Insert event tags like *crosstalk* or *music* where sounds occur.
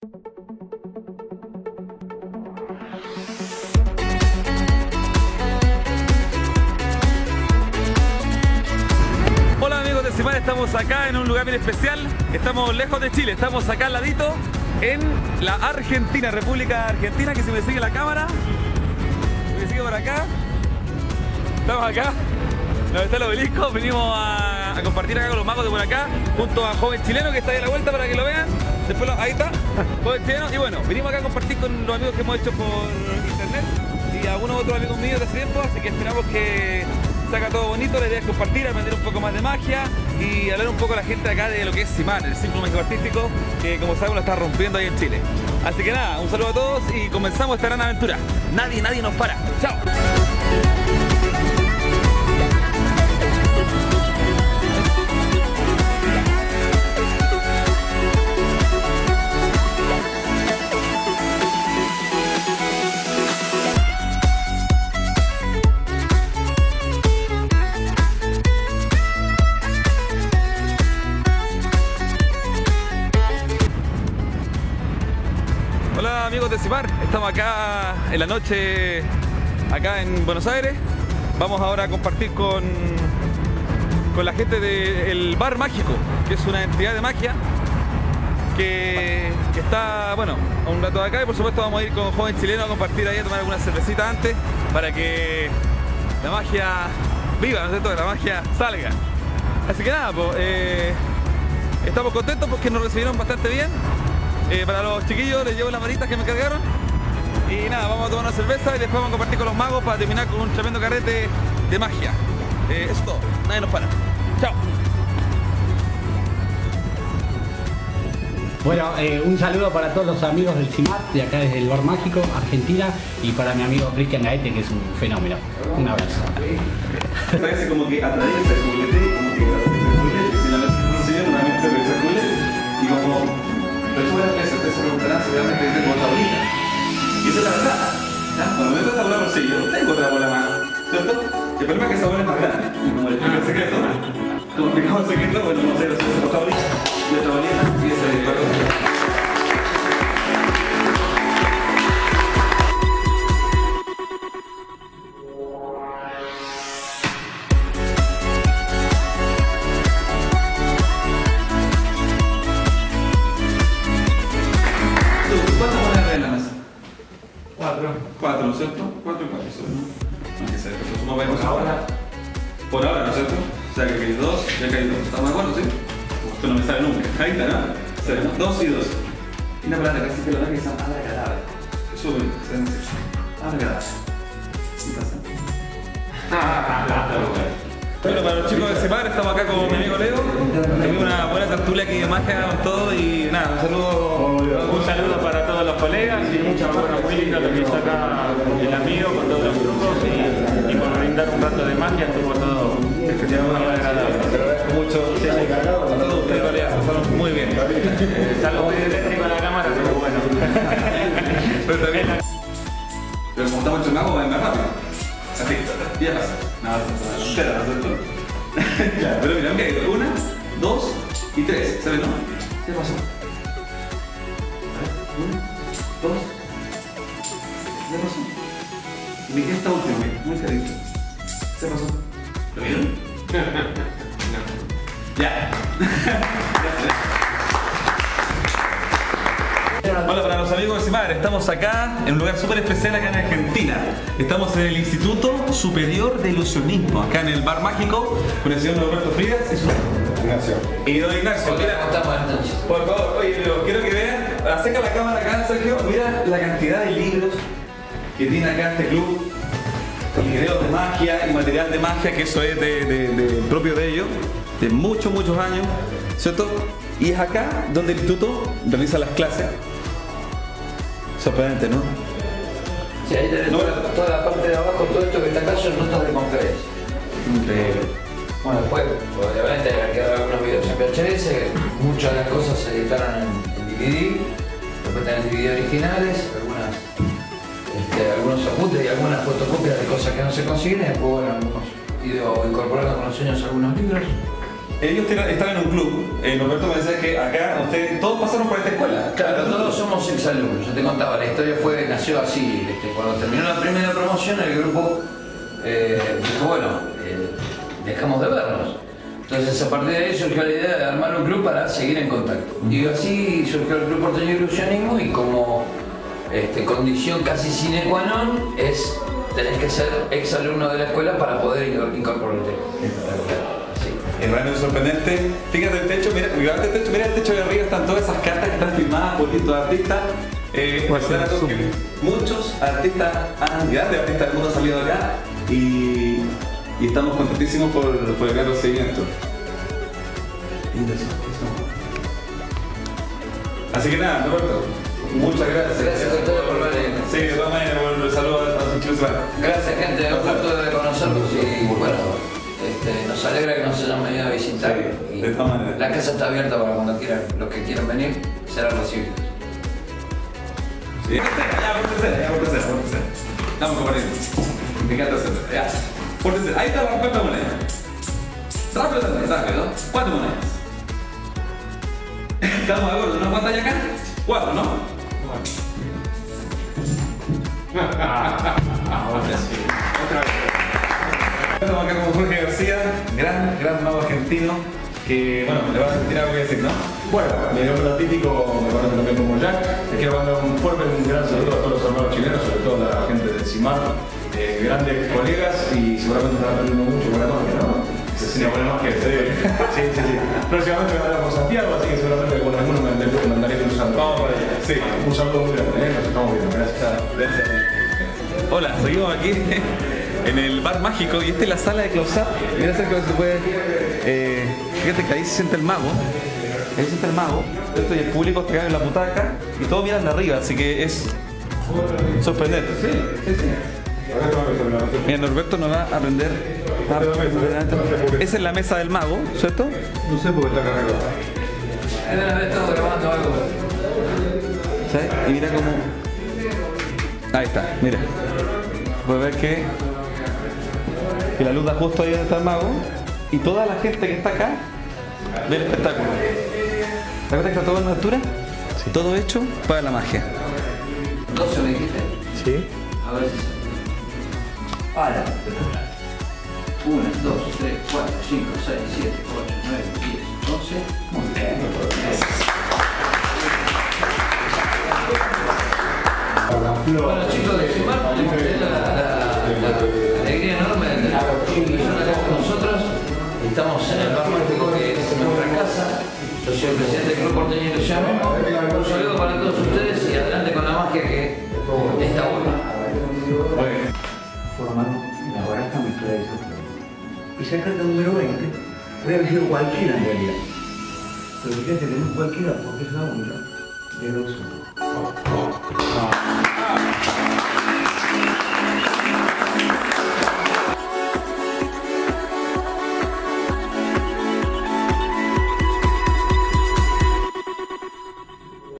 Hola amigos de Simar, estamos acá en un lugar bien especial. Estamos lejos de Chile, estamos acá al ladito en la Argentina, República Argentina, que si me sigue la cámara, si me sigue por acá. Estamos acá, donde está el obelisco, venimos a compartir acá con los magos de por acá, junto a joven chileno que está ahí a la vuelta para que lo vean. Después lo- ahí está, *laughs* joven chileno. Y bueno, venimos acá a compartir con los amigos que hemos hecho por internet y algunos otros amigos míos de hace tiempo, así que esperamos que saca todo bonito, la idea es compartir, aprender un poco más de magia y hablar un poco a la gente acá de lo que es Simar, el círculo mágico artístico, que como sabemos lo está rompiendo ahí en Chile. Así que nada, un saludo a todos y comenzamos esta gran aventura. Nadie, nadie nos para. ¡Chao! Estamos acá en la noche, acá en Buenos Aires. Vamos ahora a compartir con, con la gente del Bar Mágico, que es una entidad de magia que, está, bueno, a un rato de acá y por supuesto vamos a ir con joven chileno a compartir ahí, a tomar alguna cervecita antes para que la magia viva, ¿no es cierto? La magia salga. Así que nada, pues, eh, estamos contentos porque nos recibieron bastante bien. Eh, para los chiquillos les llevo las varitas que me cargaron. Y nada, vamos a tomar una cerveza y después vamos a compartir con los magos para terminar con un tremendo carrete de magia. Eh, eso es todo, nadie nos para. Chao. Bueno, eh, un saludo para todos los amigos del CIMAT, de acá desde el Bar Mágico, Argentina, y para mi amigo Cristian Gaete, que es un fenómeno. Un abrazo. Parece como que atraviesa el juguete, como que atraviesa el juguete, si la no se viene una mente atraviesa el juguete, y como persona que se te preguntarán si realmente tengo otra bolita. Y esa es la verdad. Cuando meto esta bola bolsillo, tengo otra bola más. ¿Cierto? El que esa bola es como el secreto, como explicamos el secreto, bueno, no sé, Cuatro, ¿no es cierto? Cuatro y cuatro, ¿cierto? No hay que ser, eso suma para Por ahora. Por ahora, ¿no es cierto? O sea que hay dos, ya que hay dos. ¿Estamos de acuerdo, sí? Esto no me sale nunca. Ahí está, ¿no? Sí, Dos y dos. Y una palabra casi que lo que se llama abracadabra. Es súper interesante. Abracadabra. ¿Qué pasa? *laughs* Bueno, para los chicos de Cepar, estamos acá con mi amigo Leo. Tenemos una buena tertulia aquí de magia con todo y nada, un saludo. Y mucha buena música lo que hizo acá el amigo con todos los grupos y, y por brindar un rato de magia estuvo todo muy agradable. Te agradezco mucho. A todos ustedes, colegas, pasaron muy bien. Salgo muy eléctrico en la cámara, pero bueno. *laughs* Pero también. Pero como estamos chungando, va más rápido. Así, ya pasa. Nada, espera, ¿no? Ya, pero mira, ok, una, dos y tres. ¿Sabes, no? ¿Qué pasó? A Una, dos. Quedé esta última, muy. ¿Qué pasó? ¿Lo vieron? *laughs* Ya. Hola para los amigos de Simar, estamos acá en un lugar súper especial acá en Argentina. Estamos en el Instituto Superior de Ilusionismo, acá en el Bar Mágico, con el señor Roberto Frías y su... Ignacio. Y don Ignacio, mira, por favor, oye, pero quiero que vean, acerca la cámara acá, Sergio, mira la cantidad de libros que tiene acá este club, y videos de magia y material de magia, que eso es de, de- de- propio de ellos, de muchos, muchos años, ¿cierto? Y es acá donde el instituto realiza las clases. Sorprendente, ¿no? Sí, ahí tenés No. toda, toda la parte de abajo, todo esto que está acá son notas de conferencia. Increíble. Bueno, después, obviamente, quedaron algunos videos en VHS, muchas de las cosas se editaron en, en DVD, después tenés DVD originales, algunas, este, algunos apuntes y algunas fotocopias de cosas que no se consiguen, y después, bueno, hemos ido incorporando con los años algunos libros. ellos están en un club. Eh, Norberto me decía que acá ustedes todos pasaron por esta escuela. Claro, todos somos exalumnos. Yo te contaba, la historia fue, nació así. este, cuando terminó la primera promoción, el grupo eh, dijo, bueno, eh, dejamos de vernos. Entonces, a partir de ahí surgió la idea de armar un club para seguir en contacto. Y así surgió el Club Porteño Ilusionismo y como este, condición casi sine qua non es tenés que ser exalumno de la escuela para poder incor- incorporarte. Sí. Es realmente sorprendente. Fíjate el techo, mira, mira el techo, mira el techo de arriba, están todas esas cartas que están firmadas por distintos artistas. Eh, que muchos artistas, han, grandes artistas del mundo han salido acá y, y estamos contentísimos por, por el gran recibimiento. Lindo eso, eso. Así que nada, Roberto, muchas gracias. Gracias a ustedes por venir. Sí, de todas maneras, por el saludo a los chicos. Gracias gente, un gusto de conocerlos y bueno, este, nos alegra que nos hayan venido a visitar. Sí, de todas maneras. La casa está abierta para cuando quieran, los que quieran venir serán recibidos. Sí. Ya, ya, pórtese. Dame compartiendo. Me encanta hacerlo. Ya. Ahí está la cuarta moneda. Rápido, rápido, rápido. Cuatro monedas. *laughs* ¿Estamos de acuerdo? ¿No cuántas hay acá? Cuatro, ¿no? Estamos acá con Jorge García, gran, gran mago argentino, que, bueno, le va a sentir algo que decir, ¿no? Bueno, mi nombre artístico me conocen también como Jack. Les quiero mandar un fuerte, un gran saludo a todos los hermanos chilenos, sobre todo a la gente del CIMAR, eh, grandes colegas y seguramente están aprendiendo mucho la magia, ¿no? Sí, la magia, sí, sí, sí. sí. Próximamente me por Santiago, así que seguramente con algunos me, me andaré cruzando. Vamos para allá, sí. Un saludo muy grande, ¿eh? nos estamos viendo, gracias. Hola, seguimos aquí en el bar mágico y esta es la sala de close-up. Mira cerca se puede. eh, fíjate que ahí se sienta el mago. Ahí se sienta el mago. Esto y el público está acá en la butaca y todos miran de arriba, así que es sorprendente. Sí, sí, sí. Mira, Norberto nos va a aprender. Esa es la mesa del mago, ¿cierto? No sé por qué está cargado. Grabando algo. ¿Sabes? Y mira cómo. Ahí está, mira. Puedes ver que, que la luz da justo ahí donde está el mago. Y toda la gente que está acá ve el espectáculo. ¿Te acuerdas que está todo en altura? Todo hecho para la magia. 12 me dijiste. Sí. A ver si se. Para. 1, 2, 3, 4, 5, 6, 7, 8, 9, 10, 12. Muy bien. Bueno chicos, de Simar, les mostré la, la- la alegría enorme de tener son acá con nosotros. Estamos en el bar mágico que es nuestra casa. Yo soy el presidente del Club Porteño Ilusión. Un saludo para todos ustedes y adelante con la magia que está buena. formando la baraja mezcla de esas flores. Y esa carta número 20 puede haber sido cualquiera en realidad. Pero fíjate que no es cualquiera porque es la única de uno.